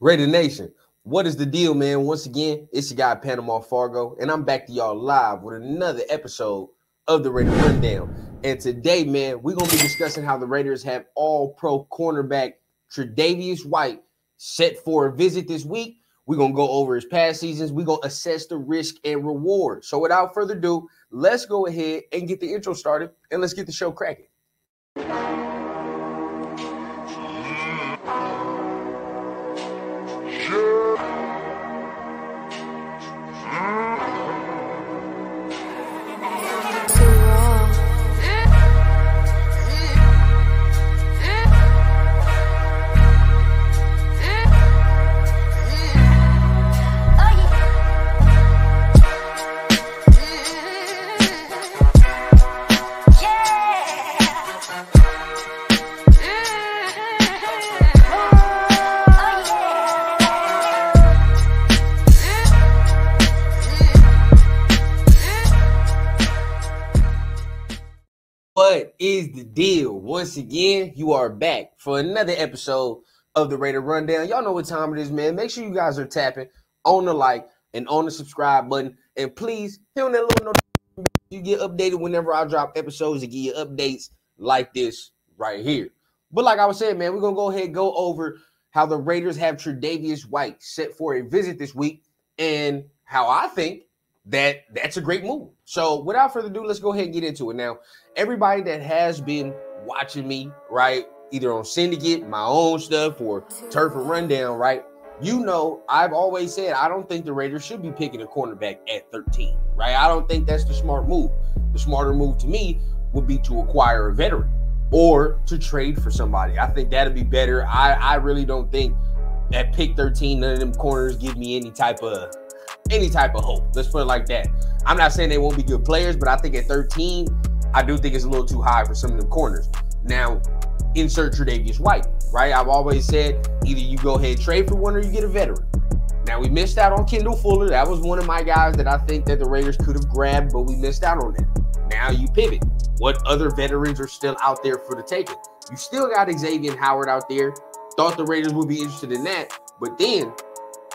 Raider Nation, what is the deal, man? Once again, it's your guy Panama Fargo, and I'm back to y'all live with another episode of the Raider Rundown. And today, man, we're gonna be discussing how the Raiders have all-pro cornerback Tre'Davious White set for a visit this week. We're gonna go over his past seasons. We're gonna assess the risk and reward. So, without further ado, let's go ahead and get the intro started, and let's get the show cracking. Is the deal? Once again, you are back for another episode of the Raider Rundown. Y'all know what time it is, man. Make sure you guys are tapping on the like and on the subscribe button. And please hit on that little notification. You get updated whenever I drop episodes and give you updates like this right here. But like I was saying, man, we're gonna go ahead and go over how the Raiders have Tre'Davious White set for a visit this week and how I think that that's a great move. So without further ado, let's go ahead and get into it. Now, everybody that has been watching me, right, either on Syndicate, my own stuff, or Turf and Rundown, right, you know I've always said I don't think the Raiders should be picking a cornerback at 13, right? I don't think that's the smart move. The smarter move to me would be to acquire a veteran or to trade for somebody. I think that'd be better. I, I really don't think at pick 13, none of them corners give me any type of any type of hope. Let's put it like that. I'm not saying they won't be good players, but I think at 13, I do think it's a little too high for some of the corners. Now, insert Tre'Davious White, right? I've always said either you go ahead trade for one or you get a veteran. Now we missed out on Kendall Fuller. That was one of my guys that I think that the Raiders could have grabbed, but we missed out on that. Now you pivot. What other veterans are still out there for the taking? You still got Xavier Howard out there. Thought the Raiders would be interested in that, but then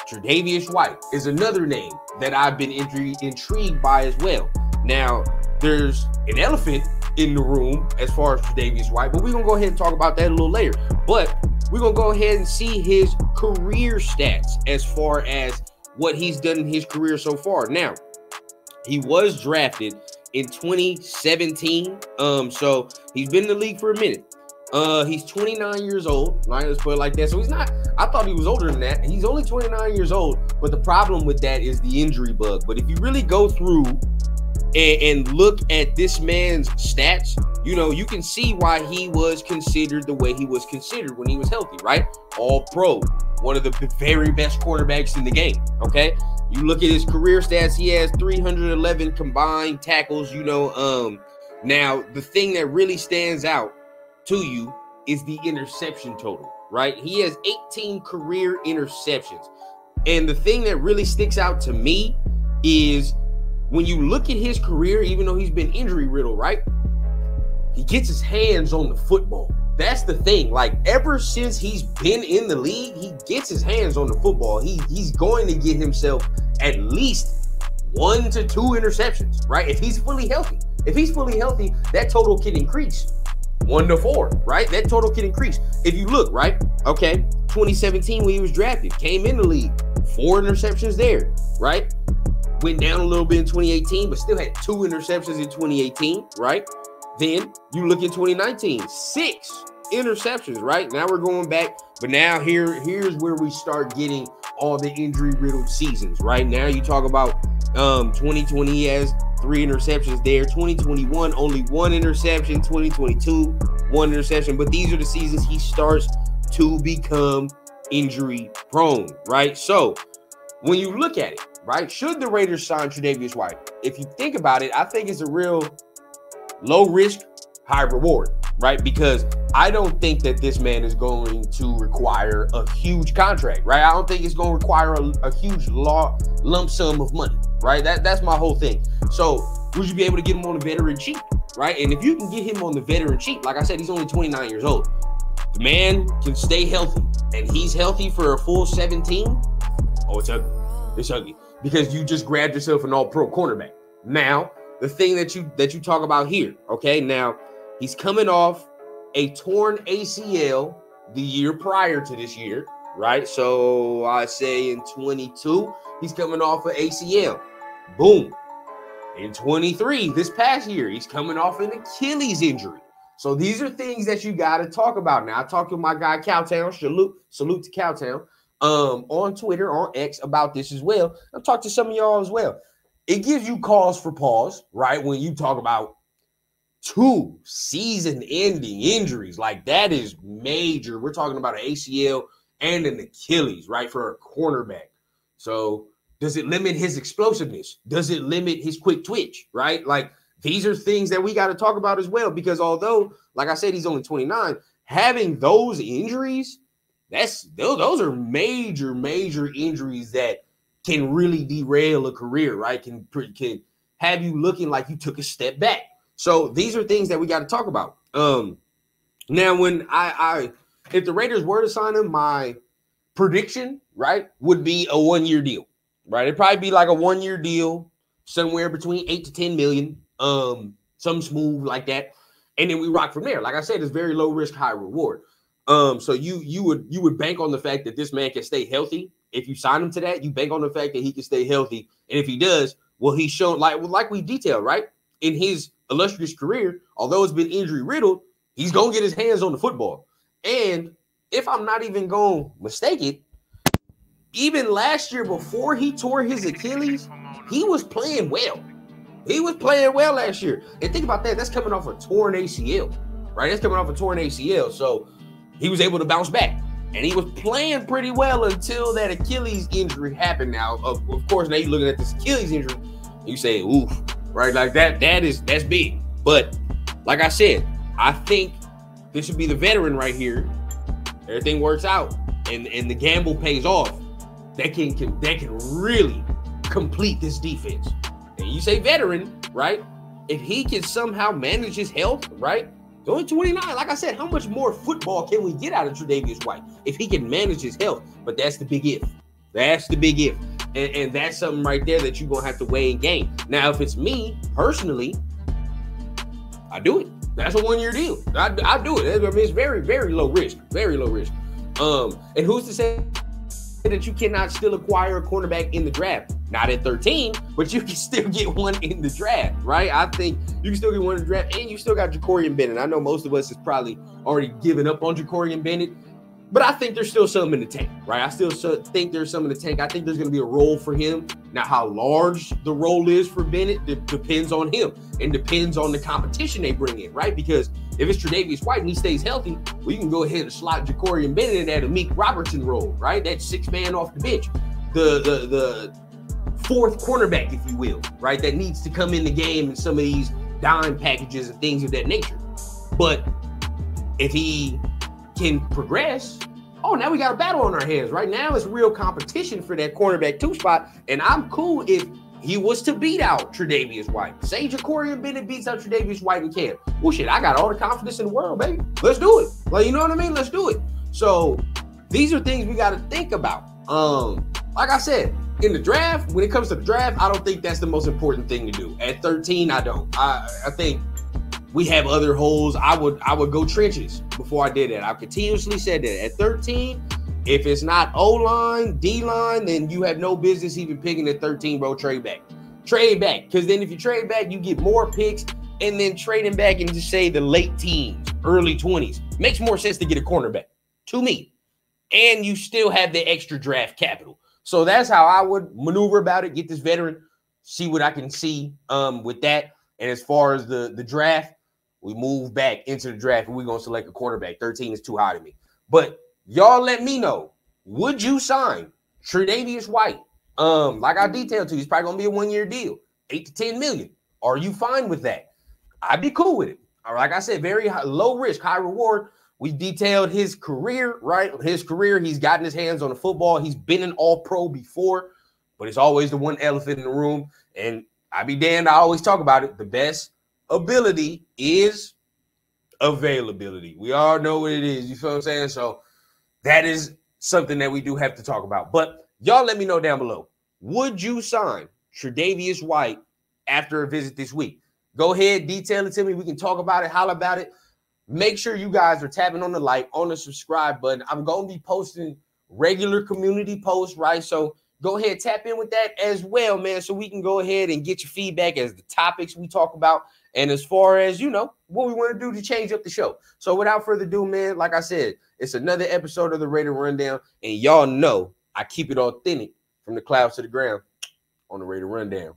Tre'Davious White is another name that I've been intri- intrigued by as well. Now, there's an elephant in the room as far as Tre'Davious White, but we're gonna go ahead and talk about that a little later. But we're gonna go ahead and see his career stats as far as what he's done in his career so far. Now, he was drafted in 2017. Um, so he's been in the league for a minute. Uh, he's 29 years old. Right, let's put it like that. So he's not. I thought he was older than that. He's only 29 years old. But the problem with that is the injury bug. But if you really go through and, and look at this man's stats, you know you can see why he was considered the way he was considered when he was healthy. Right, All Pro, one of the very best quarterbacks in the game. Okay, you look at his career stats. He has 311 combined tackles. You know, um, now the thing that really stands out to you is the interception total, right? He has 18 career interceptions. And the thing that really sticks out to me is when you look at his career, even though he's been injury riddled, right? He gets his hands on the football. That's the thing. Like ever since he's been in the league, he gets his hands on the football. He he's going to get himself at least one to two interceptions, right? If he's fully healthy. If he's fully healthy, that total can increase one to four, right? That total can increase. If you look, right? Okay, 2017 when he was drafted, came in the league, four interceptions there, right? Went down a little bit in 2018, but still had two interceptions in 2018, right? Then you look in 2019, six interceptions, right? Now we're going back, but now here here's where we start getting all the injury riddled seasons, right? Now you talk about um 2020 he has three interceptions there. 2021, only one interception. 2022, one interception. But these are the seasons he starts to become injury prone, right? So when you look at it, right, should the Raiders sign Tre'Davious White? If you think about it, I think it's a real low risk, high reward, right? Because I don't think that this man is going to require a huge contract, right? I don't think it's going to require a, a huge law, lump sum of money, right? That that's my whole thing. So would you be able to get him on the veteran cheap, right? And if you can get him on the veteran cheap, like I said, he's only 29 years old. the man can stay healthy and he's healthy for a full 17, oh, it's ugly. It's ugly because you just grabbed yourself an all-pro cornerback. Now, the thing that you that you talk about here, okay? Now, he's coming off a torn ACL the year prior to this year, right? So I say in 22, he's coming off an ACL. Boom. In 23, this past year, he's coming off an Achilles injury. So these are things that you got to talk about. Now, I talked to my guy Cowtown. Salute, salute to Cowtown. Um, on Twitter, on X about this as well. I've talked to some of y'all as well. It gives you cause for pause, right? When you talk about two season-ending injuries, like that is major. We're talking about an ACL and an Achilles, right, for a cornerback. So does it limit his explosiveness? Does it limit his quick twitch, right? Like these are things that we got to talk about as well because although, like I said, he's only 29, having those injuries, that's those, are major, major injuries that can really derail a career, right? Can can have you looking like you took a step back. So these are things that we got to talk about. Um now when I I if the Raiders were to sign him, my prediction, right, would be a one-year deal. Right? It'd probably be like a one-year deal, somewhere between eight to 10 million um, some smooth like that, and then we rock from there. Like I said, it's very low risk, high reward. Um, so you you would you would bank on the fact that this man can stay healthy. If you sign him to that, you bank on the fact that he can stay healthy, and if he does, well, he's shown like like we detailed right in his illustrious career. Although it's been injury riddled, he's gonna get his hands on the football. And if I'm not even to mistake it, even last year before he tore his Achilles, he was playing well. He was playing well last year. And think about that. That's coming off a torn ACL, right? That's coming off a torn ACL. So he was able to bounce back. And he was playing pretty well until that Achilles injury happened. Now, of, of course, now you're looking at this Achilles injury, you say, oof, right? Like that, that is that's big. But like I said, I think this should be the veteran right here. Everything works out and, and the gamble pays off. That can, can that can really complete this defense and you say veteran, right? If he can somehow manage his health, right? He's only 29. Like I said, how much more football can we get out of Tre'Davious White if he can manage his health? But that's the big if. That's the big if. And, and that's something right there that you're gonna have to weigh in gain. Now, if it's me personally, I do it. That's a one-year deal. I, I do it. It's very, very low risk. Very low risk. Um, and who's to say that you cannot still acquire a cornerback in the draft? Not at 13, but you can still get one in the draft, right? I think you can still get one in the draft, and you still got Jakorian Bennett. I know most of us is probably already given up on Jakorian Bennett, but I think there's still some in the tank, right? I still think there's some in the tank. I think there's going to be a role for him. Now, how large the role is for Bennett depends on him and depends on the competition they bring in, right? Because if it's Tre'Davious White and he stays healthy, we can go ahead and slot Jakorian Bennett in that Amik Robertson role, right? That six man off the bench. The the the fourth cornerback, if you will, right? That needs to come in the game in some of these dime packages and things of that nature. But if he can progress, oh, now we got a battle on our hands. Right now, it's real competition for that cornerback two spot. And I'm cool if he was to beat out Tre'Davious White. Say Jakorian Bennett beats out Tre'Davious White and camp. Well, shit, I got all the confidence in the world, baby. Let's do it. Like, you know what I mean? Let's do it. So these are things we got to think about. Um, like I said, in the draft, when it comes to the draft, I don't think that's the most important thing to do. At 13, I don't. I, I think we have other holes. I would I would go trenches before I did that. I've continuously said that at 13, if it's not O line, D line, then you have no business even picking at 13, bro. Trade back. Trade back. Because then if you trade back, you get more picks and then trading back into say the late teens, early 20s. Makes more sense to get a cornerback to me. And you still have the extra draft capital. So that's how I would maneuver about it. Get this veteran, see what I can see um, with that. And as far as the the draft, we move back into the draft and we're gonna select a quarterback. 13 is too high to me. But y'all let me know. Would you sign Tre'Davious White? Um, like I detailed to you, it's probably gonna be a one-year deal, eight to 10 million. Are you fine with that? I'd be cool with it. All right, like I said, very high, low risk, high reward. We detailed his career, right? His career, he's gotten his hands on the football. He's been an all pro before, but it's always the one elephant in the room. And I be damned, I always talk about it. The best ability is availability. We all know what it is. You feel what I'm saying? So that is something that we do have to talk about. But y'all let me know down below. Would you sign Tre'Davious White after a visit this week? Go ahead, detail it to me. We can talk about it, holler about it. Make sure you guys are tapping on the like, on the subscribe button. I'm going to be posting regular community posts, right? So go ahead, tap in with that as well, man, so we can go ahead and get your feedback as the topics we talk about and as far as you know what we want to do to change up the show. So without further ado, man, like I said, it's another episode of the Raider Rundown, and y'all know I keep it authentic from the clouds to the ground on the Raider Rundown.